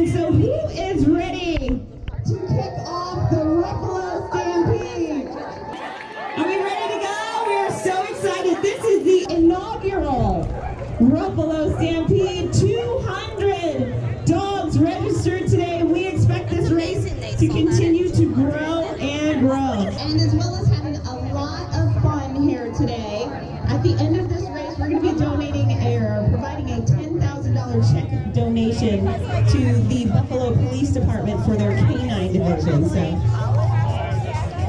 And so who is ready? Donation to the Buffalo Police Department for their canine division. So,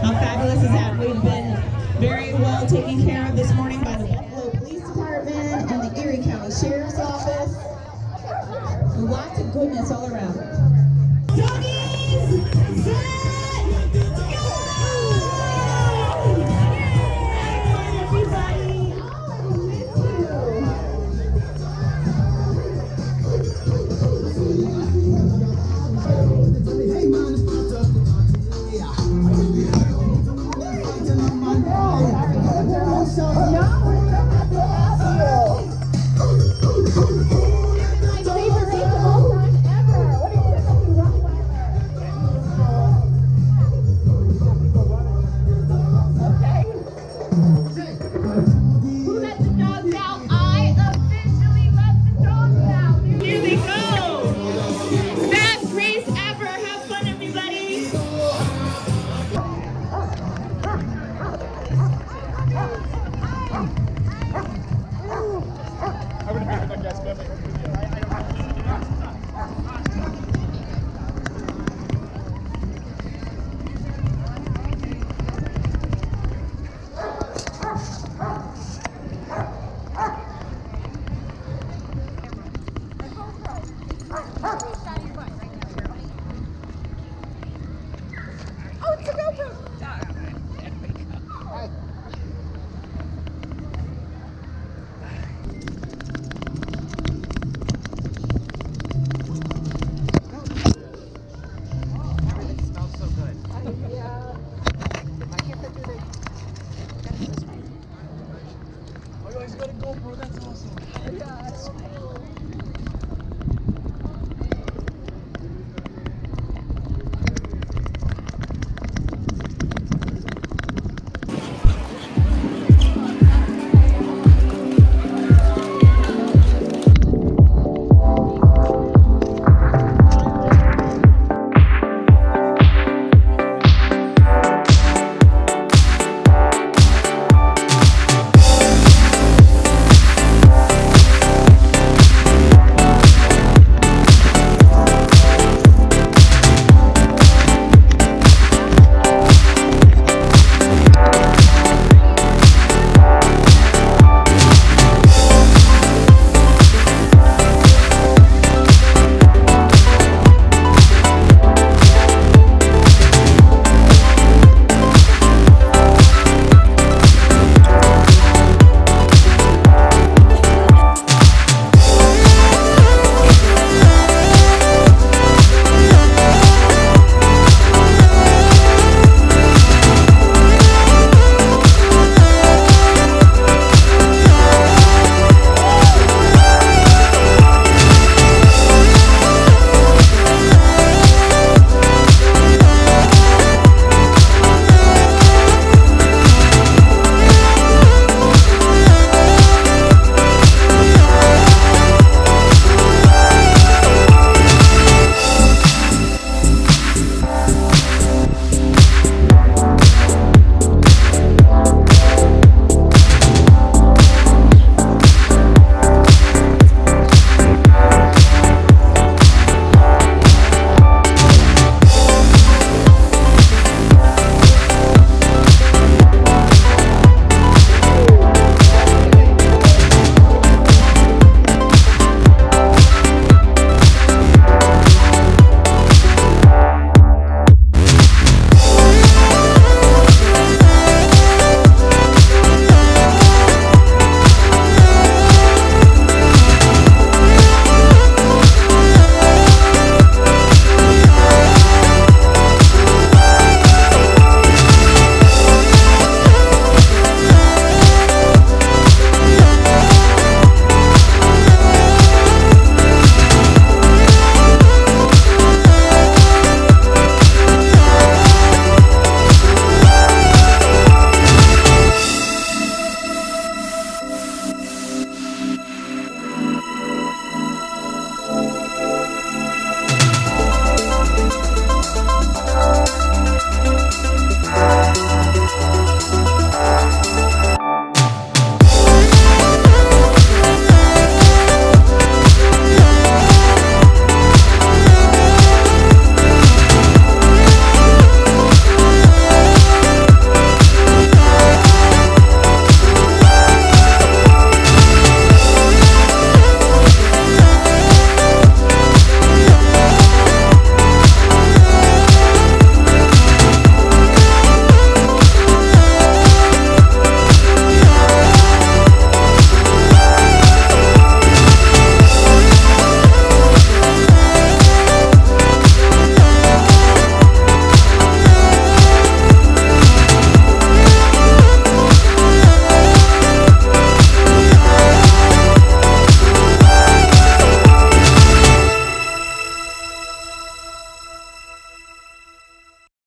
how fabulous is that? We've been very well taken care of this morning by the Buffalo Police Department and the Erie County Sheriff's Office. Lots of goodness all around.